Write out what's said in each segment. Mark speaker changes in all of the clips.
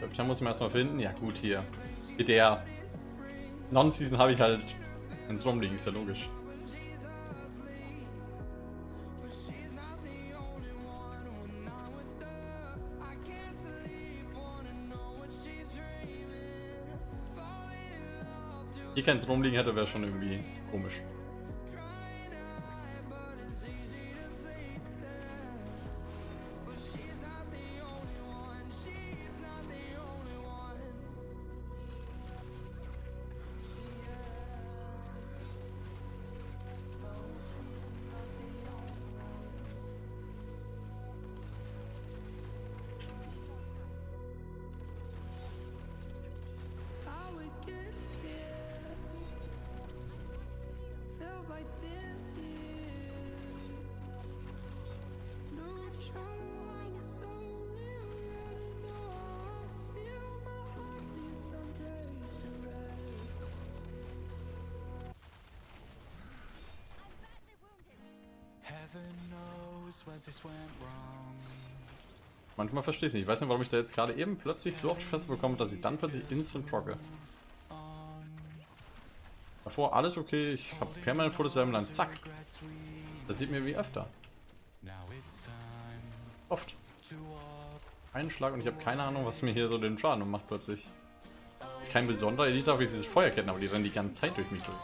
Speaker 1: Köpfchen muss man erstmal finden. Ja gut, hier. Mit der Non-Season habe ich halt ins Rumliegen, ist ja logisch. Hier keins rumliegen hätte, wäre schon irgendwie komisch. Manchmal verstehe ich nicht. Ich weiß nicht, warum ich da jetzt gerade eben plötzlich so auf die Fresse bekomme, dass ich dann plötzlich instant procke. Davor alles okay, ich habe permanent vor dasselbe Land. Zack. Das sieht mir wie öfter. Oft. Einen Schlag und ich habe keine Ahnung, was mir hier so den Schaden macht plötzlich. Ist kein besonderer Elite, wie diese Feuerketten, aber die rennen die ganze Zeit durch mich durch.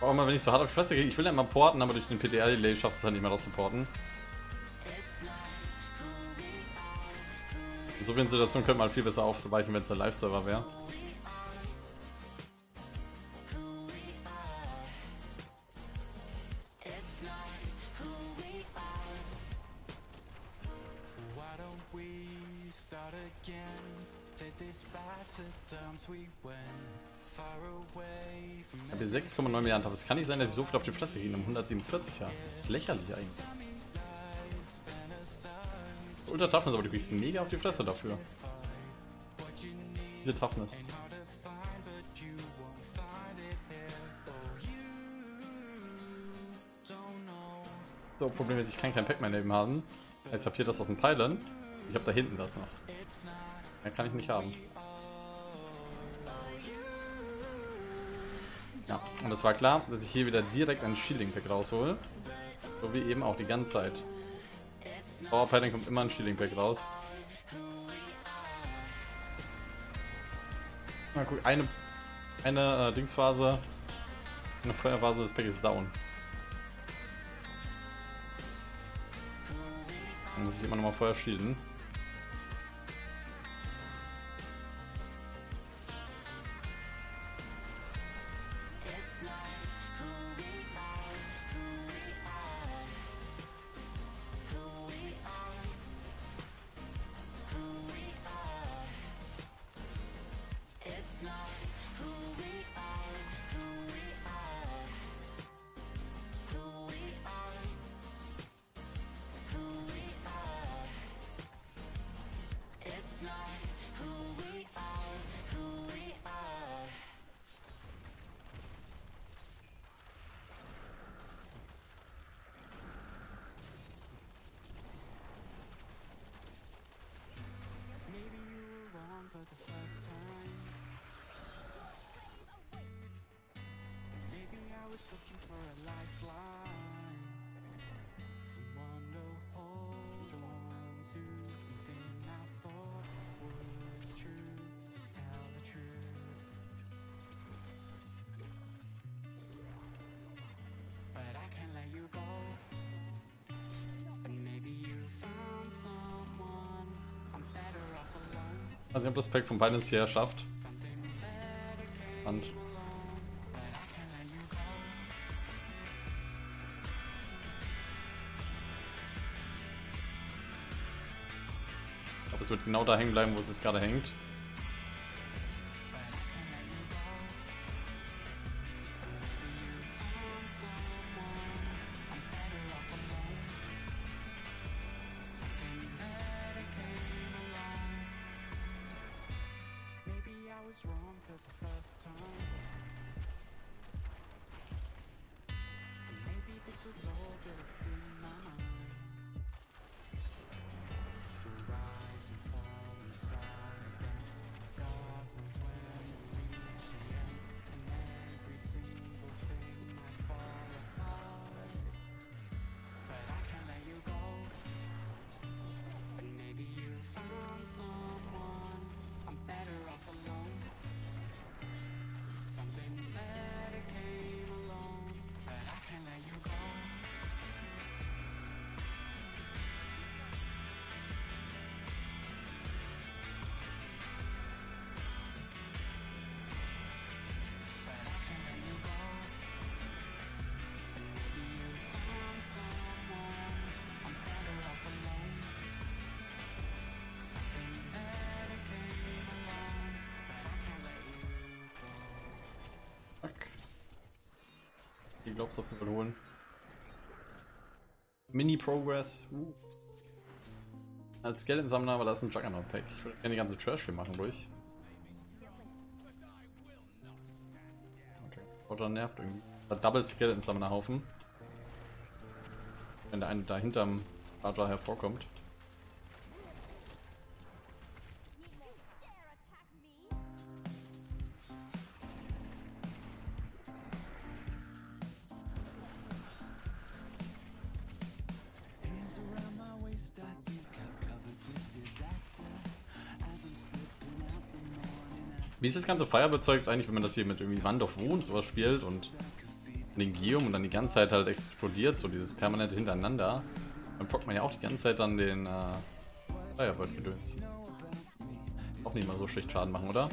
Speaker 1: Auch immer, wenn ich so hart auf die Fresse gehe, ich will ja immer porten, aber durch den PDR-Delay schaffst du es halt nicht mehr, das zu porten. So vielen Situationen könnte man viel besser aufweichen, wenn es ein Live-Server wäre. Ich habe hier 6,9 Milliarden. Das kann nicht sein, dass ich so viel auf die Fresse kriege um 147 Jahre. Das ist lächerlich eigentlich. Ultra Toughness, aber du kriegst mega auf die Fresse dafür. Diese Toughness. So, Problem ist, ich kann kein Pack mehr neben haben. Ich habe hier das aus dem Pylon. Ich habe da hinten das noch. Mehr kann ich nicht haben. Ja, und es war klar, dass ich hier wieder direkt ein Shielding Pack raushole. So wie eben auch die ganze Zeit. Power Padding kommt immer ein Shielding Pack raus. Na guck, eine, eine äh, Dingsphase, eine Feuerphase, das Pack ist down. Dann muss ich immer nochmal Feuer shielden. Also ich habe das Pack von Binance hier erschafft. Und es wird genau da hängen bleiben, wo es jetzt gerade hängt. For the first time. Maybe this was all just a Die du auf jeden Fall holen. Mini-Progress. Uh. Als Skeleton-Sammler, aber da ist ein Juggernaut-Pack. Ich würde gerne die ganze Trash hier machen durch. Okay. Roger nervt irgendwie. Double Skeleton-Sammler-Haufen. Wenn der eine da hinterm Raja hervorkommt. Wie ist das ganze Feuerbezeugs eigentlich, wenn man das hier mit irgendwie Wand of Wound sowas spielt und Geom und dann die ganze Zeit halt explodiert, so dieses permanente Hintereinander, dann pockt man ja auch die ganze Zeit dann den äh, Firebird-Gedöns. Auch nicht mal so schlecht Schaden machen, oder?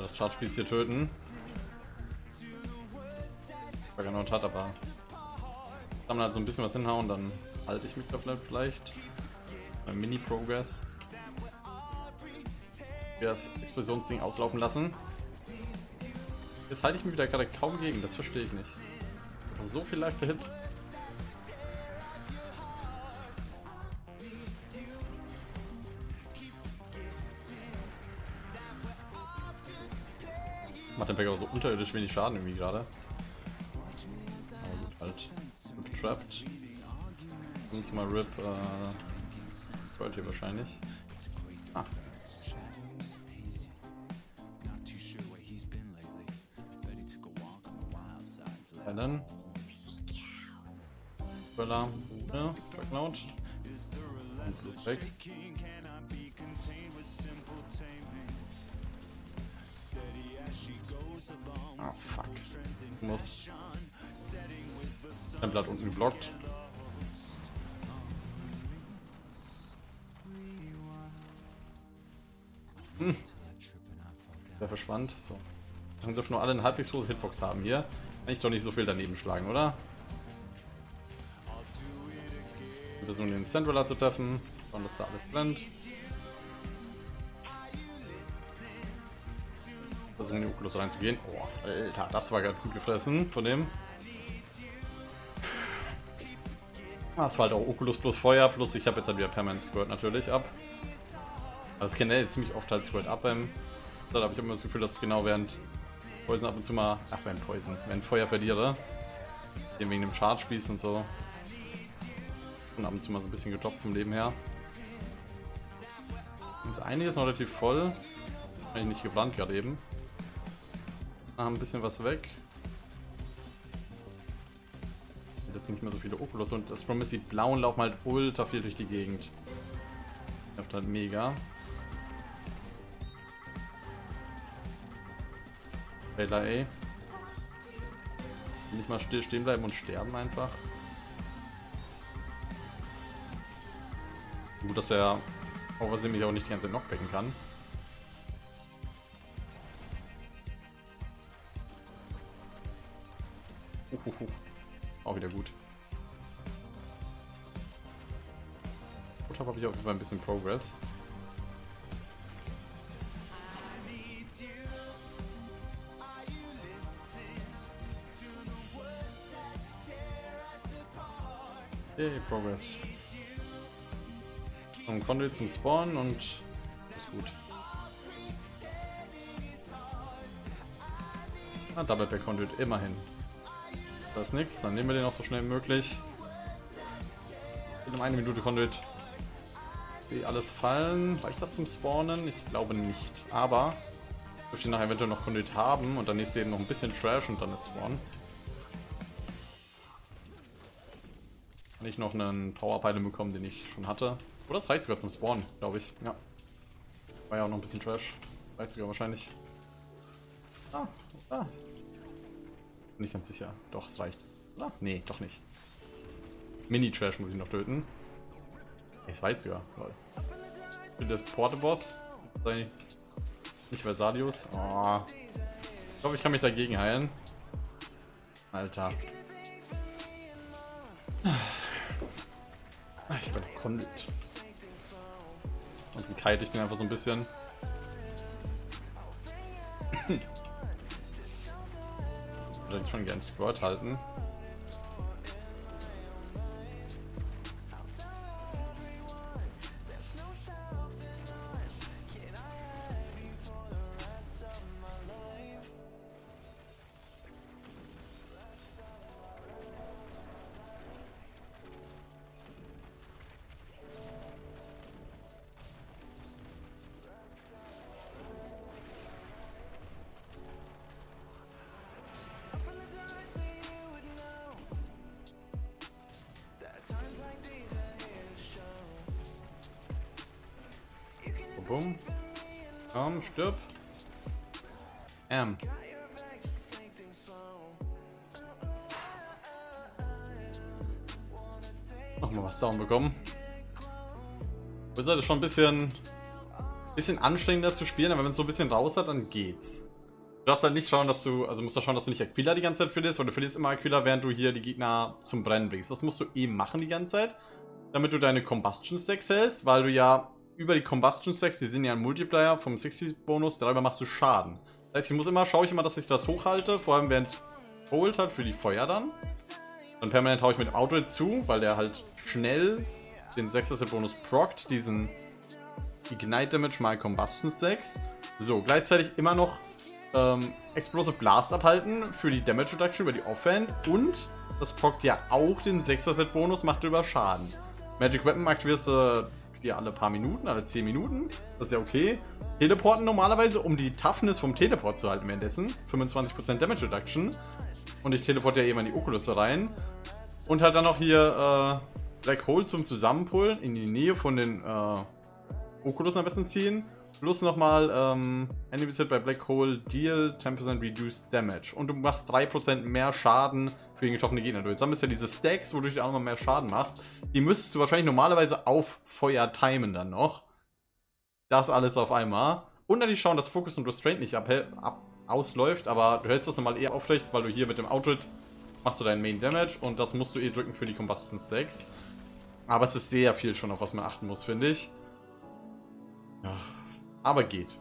Speaker 1: Das Charge-Spieß hier töten. Juggernaut hat, aber dann halt so ein bisschen was hinhauen, dann halte ich mich da vielleicht. Beim Mini-Progress. Das Explosionsding auslaufen lassen. Jetzt halte ich mich wieder gerade kaum gegen, das verstehe ich nicht. So viel leichter Hit. Macht den Pack aber so unterirdisch wenig Schaden irgendwie gerade. Aber gut, halt. Rip trapped. Mal Rip, äh. Squirt hier wahrscheinlich. Ah. Dann. Böller. Ja, Backloud. Und weg. Ah, fuck. Ich muss. Ein Blatt unten geblockt. Hm. Der verschwand. So. Dann dürfen nur alle eine halbwegs große Hitbox haben hier. Kann ich doch nicht so viel daneben schlagen, oder? Wir versuchen den Centraler zu treffen. Schauen, dass da alles brennt. Versuchen, in die Oculus reinzugehen. Oh, Alter, das war gerade gut gefressen von dem. Das war halt auch Oculus plus Feuer, plus ich habe jetzt halt wieder Permanent Squirt natürlich ab. Aber das kennt er ziemlich oft halt Squirt ab beim. Da habe ich immer das Gefühl, dass genau während Poison ab und zu mal. Ach, während Poison, während Feuer verliere. Den wegen dem Charge spieß und so. Und ab und zu mal so ein bisschen getoppt vom Leben her. Und einiges noch relativ voll. Habe ich nicht geplant gerade eben. Ein bisschen was weg. Das sind nicht mehr so viele Oculus und das Problem ist, die blauen laufen halt ultra viel durch die Gegend. Nervt halt mega. Taylor, ey. Nicht mal still stehen bleiben und sterben einfach.
Speaker 2: dass er Oversee mich auch nicht die ganze Zeit knockbacken kann. Uhuhu. Auch wieder gut. Gut, habe ich auf jeden Fall ein bisschen Progress. Yay, Progress. Vom Conduit zum Spawn und ist gut. Ah, Double Back Conduit, immerhin. Das ist nichts, dann nehmen wir den auch so schnell wie möglich. In um eine Minute Conduit. Sehe alles fallen. Reicht das zum Spawnen? Ich glaube nicht. Aber dürfte ich nachher eventuell noch Conduit haben und dann ist eben noch ein bisschen Trash und dann ist Spawn. Kann ich noch einen Power-Pylon bekommen, den ich schon hatte. Oder das reicht sogar zum Spawn, glaube ich. Ja. War ja auch noch ein bisschen Trash. Reicht sogar wahrscheinlich. Ah, ah. Bin ich ganz sicher. Doch, es reicht. Ah, nee, doch nicht. Mini-Trash muss ich noch töten. Es reicht sogar. Lol. Das Porte-Boss. Nicht Versalius. Oh. Ich glaube, ich kann mich dagegen heilen. Alter. Ich bin Conduit. Dann kite ich den einfach so ein bisschen. Ich würde schon gern Squirt halten. Bumm. Komm, stirb. Ähm. Nochmal was down bekommen. Ist schon ein bisschen, bisschen anstrengender zu spielen, aber wenn es so ein bisschen raus hat, dann geht's. Du darfst halt nicht schauen, dass du, also musst du schauen, dass du nicht Aquila die ganze Zeit verlierst, weil du verlierst immer Aquila, während du hier die Gegner zum Brennen bringst. Das musst du eben machen die ganze Zeit, damit du deine Combustion Stacks hältst, weil du ja über die Combustion Stacks, die sind ja ein Multiplier vom 60 Bonus, darüber machst du Schaden. Das heißt, ich muss immer, schaue ich immer, dass ich das hochhalte, vor allem während Hold hat für die Feuer dann. Dann permanent haue ich mit Auto zu, weil der halt schnell den 6. Bonus prockt, diesen Ignite Damage mal Combustion Stacks. So, gleichzeitig immer noch ähm, Explosive Blast abhalten für die Damage Reduction über die Offhand und das prockt ja auch den 6. Set Bonus, macht über Schaden. Magic Weapon aktivierst du hier alle paar Minuten, alle 10 Minuten. Das ist ja okay. Teleporten normalerweise, um die Toughness vom Teleport zu halten währenddessen. 25% Damage Reduction. Und ich teleporte ja eben in die Oculus rein. Und halt dann noch hier äh, Black Hole zum Zusammenpullen in die Nähe von den äh, Oculus am besten ziehen. Plus nochmal, ähm, Enemies hit bei Black Hole deal 10% reduced damage. Und du machst 3% mehr Schaden für den getroffene Gegner. Du sammelst ja diese Stacks, wodurch du auch noch mehr Schaden machst. Die müsstest du wahrscheinlich normalerweise auf Feuer timen dann noch. Das alles auf einmal. Und natürlich schauen, dass Focus und Restraint nicht ab, ab ausläuft, aber du hältst das normal eher aufrecht, weil du hier mit dem Outlet machst du deinen Main Damage und das musst du eh drücken für die Combustion Stacks. Aber es ist sehr viel schon, auf was man achten muss, finde ich. Ja, aber geht.